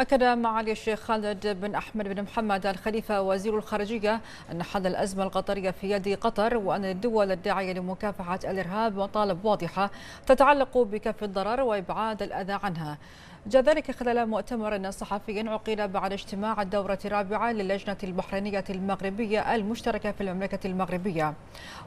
أكد معالي الشيخ خالد بن أحمد بن محمد الخليفة وزير الخارجية أن حل الأزمة القطرية في يد قطر وأن الدول الداعية لمكافحة الإرهاب مطالب واضحة تتعلق بكف الضرر وإبعاد الأذى عنها. جاء ذلك خلال مؤتمر صحفي عقد بعد اجتماع الدورة الرابعة للجنة البحرينية المغربية المشتركة في المملكة المغربية.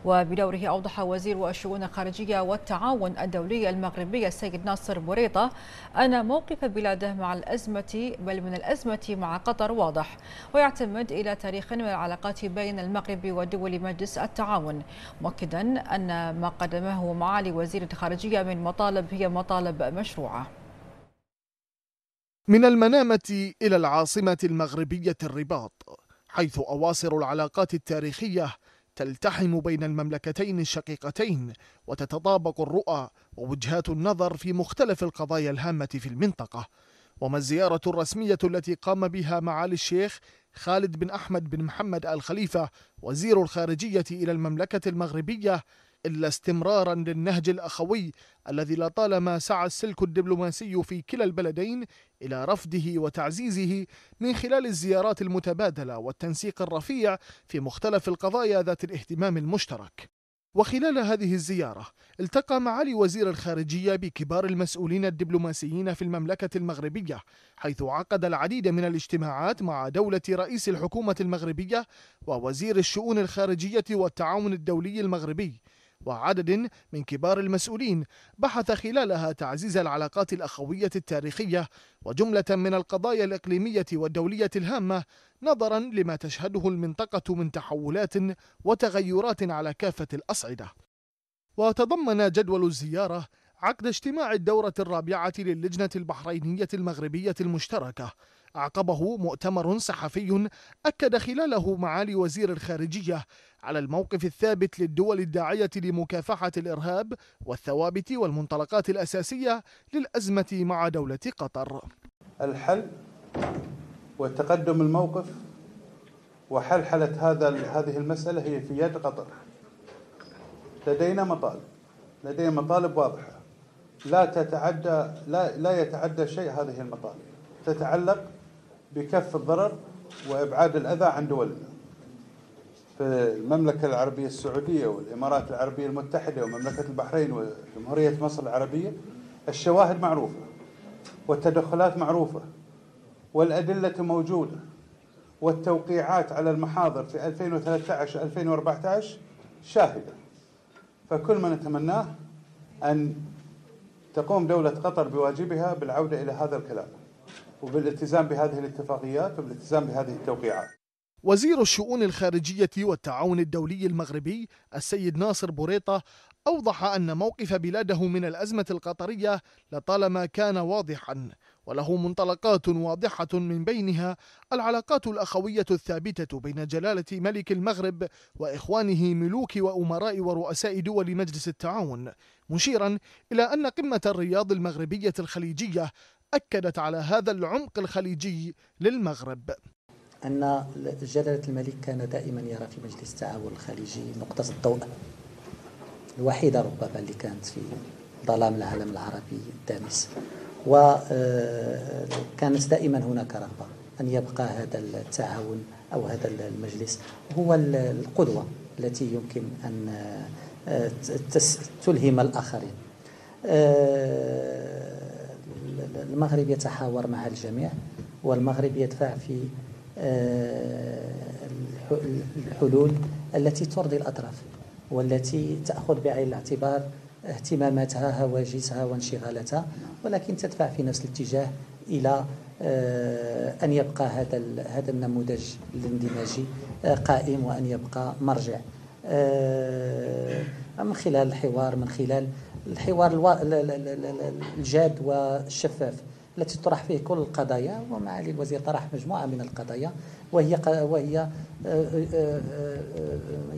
وبدوره أوضح وزير الشؤون الخارجية والتعاون الدولي المغربي السيد ناصر بوريطة أن موقف بلاده مع الأزمة بل من الأزمة مع قطر واضح. ويعتمد إلى تاريخ من العلاقات بين المغرب ودول مجلس التعاون. مؤكدا أن ما قدمه معالي وزير الخارجية من مطالب هي مطالب مشروعة. من المنامة إلى العاصمة المغربية الرباط حيث أواصر العلاقات التاريخية تلتحم بين المملكتين الشقيقتين وتتطابق الرؤى ووجهات النظر في مختلف القضايا الهامة في المنطقة. وما الزيارة الرسمية التي قام بها معالي الشيخ خالد بن أحمد بن محمد الخليفة وزير الخارجية إلى المملكة المغربية إلا استمرارا للنهج الأخوي الذي لطالما سعى السلك الدبلوماسي في كلا البلدين إلى رفضه وتعزيزه من خلال الزيارات المتبادلة والتنسيق الرفيع في مختلف القضايا ذات الاهتمام المشترك. وخلال هذه الزيارة التقى معالي وزير الخارجية بكبار المسؤولين الدبلوماسيين في المملكة المغربية حيث عقد العديد من الاجتماعات مع دولة رئيس الحكومة المغربية ووزير الشؤون الخارجية والتعاون الدولي المغربي. وعدد من كبار المسؤولين بحث خلالها تعزيز العلاقات الأخوية التاريخية وجملة من القضايا الإقليمية والدولية الهامة نظرا لما تشهده المنطقة من تحولات وتغيرات على كافة الأصعدة. وتضمن جدول الزيارة عقد اجتماع الدورة الرابعة للجنة البحرينية المغربية المشتركة أعقبه مؤتمر صحفي أكد خلاله معالي وزير الخارجية على الموقف الثابت للدول الداعية لمكافحة الإرهاب والثوابت والمنطلقات الأساسية للأزمة مع دولة قطر. الحل وتقدم الموقف وحلحلة هذا هذه المسألة هي في يد قطر. لدينا مطالب. لدينا مطالب واضحة. لا تتعدى لا لا يتعدى شيء هذه المطالب. تتعلق بكف الضرر وإبعاد الأذى عن دولنا. في المملكة العربية السعودية والإمارات العربية المتحدة ومملكة البحرين وجمهورية مصر العربية الشواهد معروفة والتدخلات معروفة والأدلة موجودة والتوقيعات على المحاضر في 2013 2014 شاهدة. فكل ما نتمناه أن تقوم دولة قطر بواجبها بالعودة إلى هذا الكلام. وبالالتزام بهذه الاتفاقيات وبالالتزام بهذه التوقيعات. وزير الشؤون الخارجية والتعاون الدولي المغربي السيد ناصر بوريطة أوضح أن موقف بلاده من الأزمة القطرية لطالما كان واضحا وله منطلقات واضحة من بينها العلاقات الأخوية الثابتة بين جلالة ملك المغرب وإخوانه ملوك وأمراء ورؤساء دول مجلس التعاون مشيرا إلى أن قمة الرياض المغربية الخليجية أكدت على هذا العمق الخليجي للمغرب. أن جلالة الملك كان دائما يرى في مجلس التعاون الخليجي نقطة الضوء الوحيدة ربما اللي كانت في ظلام العالم العربي الدامس. وكانت دائما هناك رغبة أن يبقى هذا التعاون أو هذا المجلس هو القدوة التي يمكن أن تلهم الآخرين. المغرب يتحاور مع الجميع والمغرب يدفع في الحلول التي ترضي الأطراف والتي تأخذ بعين الاعتبار اهتماماتها هواجسها وانشغالاتها ولكن تدفع في نفس الاتجاه إلى أن يبقى هذا هذا النموذج الاندماجي قائم وأن يبقى مرجع. من خلال الحوار من خلال الحوار الجاد والشفاف التي تطرح فيه كل القضايا ومعالي الوزير طرح مجموعة من القضايا وهي وهي آه، آه، آه،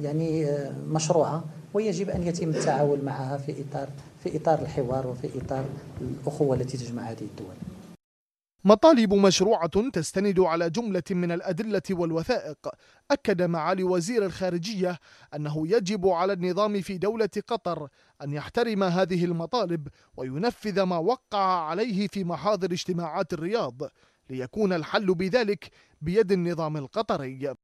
يعني مشروعة ويجب أن يتم التعاون معها في إطار في إطار الحوار وفي إطار الأخوة التي تجمع هذه الدول. مطالب مشروعة تستند على جملة من الأدلة والوثائق. أكد معالي وزير الخارجية أنه يجب على النظام في دولة قطر أن يحترم هذه المطالب وينفذ ما وقع عليه في محاضر اجتماعات الرياض ليكون الحل بذلك بيد النظام القطري.